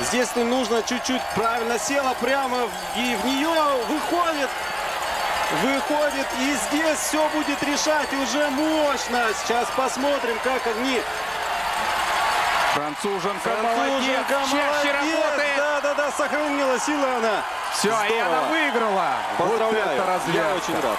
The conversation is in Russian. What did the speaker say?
Здесь им нужно чуть-чуть правильно села прямо в- и в нее выходит. Выходит. И здесь все будет решать уже мощно. Сейчас посмотрим, как они. Француженка, молодец. Француженка молодец, молодец. работает. Да, да, да, сохранила силы она. Все, и она выиграла. Вот Поздравляю. это Я очень рад.